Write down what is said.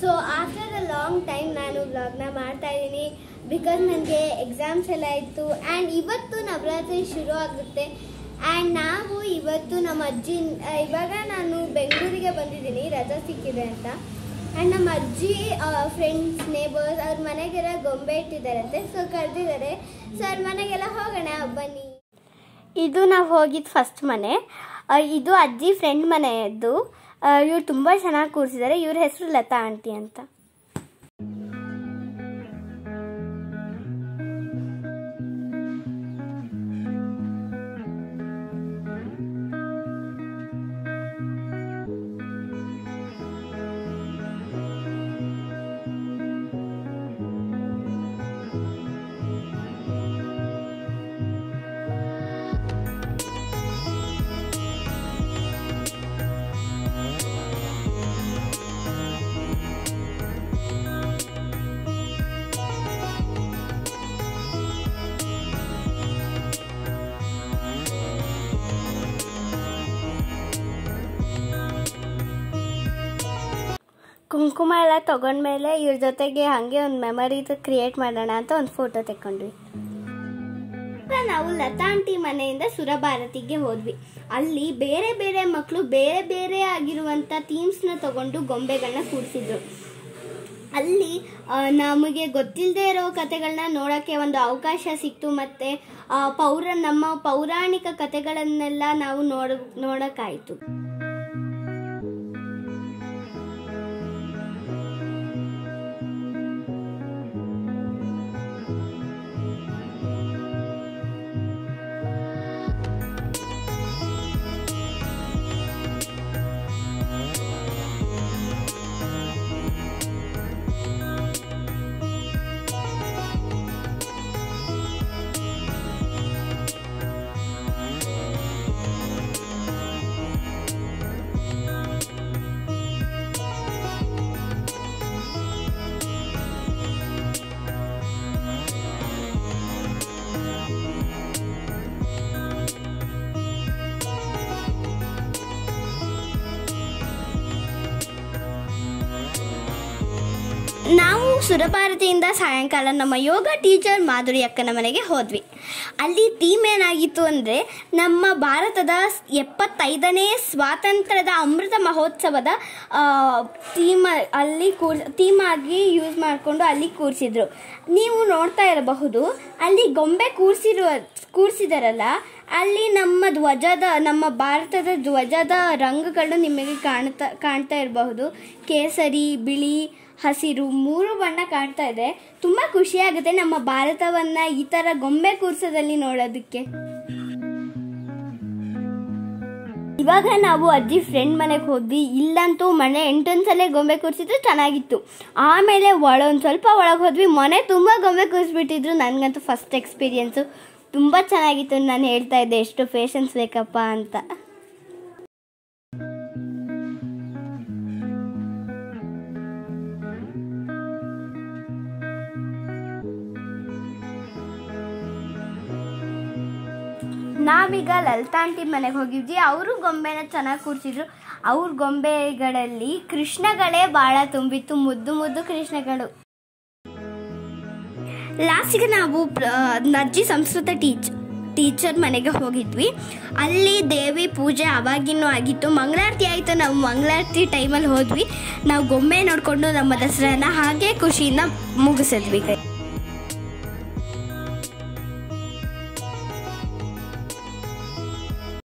So after a long time ನಾನು ವ್ಲಾಗ್ನ ಮಾಡ್ತಾ ಇದ್ದೀನಿ ಬಿಕಾಸ್ ನನಗೆ ಎಕ್ಸಾಮ್ಸ್ ಎಲ್ಲ ಇತ್ತು ಆ್ಯಂಡ್ ಇವತ್ತು ನವರಾತ್ರಿ ಶುರು ಆಗುತ್ತೆ. ಆ್ಯಂಡ್ ನಾವು ಇವತ್ತು ನಮ್ಮ ಅಜ್ಜಿ ಇವಾಗ ನಾನು ಬೆಂಗಳೂರಿಗೆ ಬಂದಿದ್ದೀನಿ, ರಜಾ ಸಿಕ್ಕಿದೆ ಅಂತ. ಆ್ಯಂಡ್ ನಮ್ಮ ಅಜ್ಜಿ ಫ್ರೆಂಡ್ಸ್ ನೇಬರ್ಸ್ ಅವ್ರ ಮನೆಗೆಲ್ಲ ಗೊಂಬೆ ಇಟ್ಟಿದ್ದಾರಂತೆ. ಸೊ ಕರೆದಿದ್ದಾರೆ. ಸೊ ಅವ್ರ ಮನೆಗೆಲ್ಲ ಹೋಗೋಣ, ಬನ್ನಿ. ಇದು ನಾವು ಹೋಗಿದ್ದು ಫಸ್ಟ್ ಮನೆ. ಇದು ಅಜ್ಜಿ ಫ್ರೆಂಡ್ ಮನೆಯದ್ದು. ಇವ್ರು ತುಂಬ ಚೆನ್ನಾಗಿ ಕೂರಿಸಿದ್ದಾರೆ ಇವ್ರ ಹೆಸರು ಲತಾ ಆಂಟಿ ಅಂತ. ಕುಂಕುಮ ಎಲ್ಲ ತಗೊಂಡ್ಮೇಲೆ ಇವ್ರ ಜೊತೆಗೆ ಹಾಗೆ ಒಂದು ಮೆಮರಿ ಕ್ರಿಯೇಟ್ ಮಾಡೋಣ ಅಂತ ಒಂದು ಫೋಟೋ ತೆಕ್ಕೊಂಡ್ವಿ. ಈಗ ನಾವು ಲತಾ ಆಂಟಿ ಮನೆಯಿಂದ ಸುರಭಾರತಿಗೆ ಹೋದ್ವಿ. ಅಲ್ಲಿ ಬೇರೆ ಬೇರೆ ಮಕ್ಕಳು ಬೇರೆ ಬೇರೆ ಆಗಿರುವಂಥ ಥೀಮ್ಸ್ನ ತಗೊಂಡು ಗೊಂಬೆಗಳನ್ನ ಕೂಡಿಸಿದ್ರು. ಅಲ್ಲಿ ನಮಗೆ ಗೊತ್ತಿಲ್ಲದೆ ಇರೋ ಕತೆಗಳನ್ನ ನೋಡೋಕ್ಕೆ ಒಂದು ಅವಕಾಶ ಸಿಕ್ತು ಮತ್ತು ಪೌರ, ನಮ್ಮ ಪೌರಾಣಿಕ ಕತೆಗಳನ್ನೆಲ್ಲ ನಾವು ನೋಡ, ನೋಡೋಕ್ಕಾಯಿತು. ನಾವು ಸುರಭಾರತಿಯಿಂದ ಸಾಯಂಕಾಲ ನಮ್ಮ ಯೋಗ ಟೀಚರ್ ಮಾಧುರಿ ಅಕ್ಕನ ಮನೆಗೆ ಹೋದ್ವಿ. ಅಲ್ಲಿ ಥೀಮ್ ಏನಾಗಿತ್ತು ಅಂದರೆ ನಮ್ಮ ಭಾರತದ ಎಪ್ಪತ್ತೈದನೇ ಸ್ವಾತಂತ್ರ್ಯದ ಅಮೃತ ಮಹೋತ್ಸವದ ಥೀಮ್ ಅಲ್ಲಿ ಕೂರ್ ಥೀಮ್ ಆಗಿ ಯೂಸ್ ಮಾಡಿಕೊಂಡು ಅಲ್ಲಿ ಕೂರಿಸಿದ್ರು. ನೀವು ನೋಡ್ತಾ ಇರಬಹುದು, ಅಲ್ಲಿ ಗೊಂಬೆ ಕೂರಿಸಿರುವ ಕೂರಿಸಿದಾರಲ್ಲ, ಅಲ್ಲಿ ನಮ್ಮ ಧ್ವಜದ, ನಮ್ಮ ಭಾರತದ ಧ್ವಜದ ರಂಗಗಳು ನಿಮಗೆ ಕಾಣ್ತಾ ಕಾಣ್ತಾ ಇರಬಹುದು. ಕೇಸರಿ, ಬಿಳಿ, ಹಸಿರು ಮೂರು ಬಣ್ಣ ಕಾಣ್ತಾ ಇದೆ. ತುಂಬ ಖುಷಿಯಾಗುತ್ತೆ ನಮ್ಮ ಭಾರತವನ್ನ ಈ ಥರ ಗೊಂಬೆ ಕೂರ್ಸೋದಲ್ಲಿ ನೋಡೋದಕ್ಕೆ. ಇವಾಗ ನಾವು ಅಜ್ಜಿ ಫ್ರೆಂಡ್ ಮನೆಗೆ ಹೋದ್ವಿ. ಇಲ್ಲಂತೂ ಮನೆ ಎಂಟೊಂದ್ಸಲ ಗೊಂಬೆ ಕೂರಿಸಿದ್ರು, ಚೆನ್ನಾಗಿತ್ತು. ಆಮೇಲೆ ಒಳ ಒಂದು ಸ್ವಲ್ಪ ಒಳಗೆ ಹೋದ್ವಿ. ಮನೆ ತುಂಬ ಗೊಂಬೆ ಕೂರಿಸ್ಬಿಟ್ಟಿದ್ರು. ನನಗಂತೂ ಫಸ್ಟ್ ಎಕ್ಸ್ಪೀರಿಯೆನ್ಸು ತುಂಬ ಚೆನ್ನಾಗಿತ್ತು ನಾನು ಹೇಳ್ತಾ ಇದ್ದೆ. ಎಷ್ಟು ಪೇಷನ್ಸ್ ಬೇಕಪ್ಪ ಅಂತ. ನಾವೀಗ ಲಲಿತಾ ಆಂಟಿ ಮನೆಗೆ ಹೋಗಿದ್ವಿ. ಅವರು ಗೊಂಬೆನ ಚೆನ್ನಾಗಿ ಕೂರಿಸಿದ್ರು. ಅವ್ರ ಗೊಂಬೆಗಳಲ್ಲಿ ಕೃಷ್ಣಗಳೇ ಭಾಳ ತುಂಬಿತ್ತು. ಮುದ್ದು ಮುದ್ದು ಕೃಷ್ಣಗಳು. ಲಾಸ್ಟಿಗೆ ನಾವು ನಜ್ಜಿ ಸಂಸ್ಕೃತ ಟೀಚ್ ಟೀಚರ್ ಮನೆಗೆ ಹೋಗಿದ್ವಿ. ಅಲ್ಲಿ ದೇವಿ ಪೂಜೆ ಅವಾಗಿನೂ ಆಗಿತ್ತು. ಮಂಗಳಾರತಿ ಆಯಿತು. ನಾವು ಮಂಗಳಾರತಿ ಟೈಮಲ್ಲಿ ಹೋದ್ವಿ. ನಾವು ಗೊಂಬೆ ನೋಡಿಕೊಂಡು ನಮ್ಮ ದಸರಾನ ಹಾಗೆ ಖುಷಿಯಿಂದ ಮುಗಿಸಿದ್ವಿ.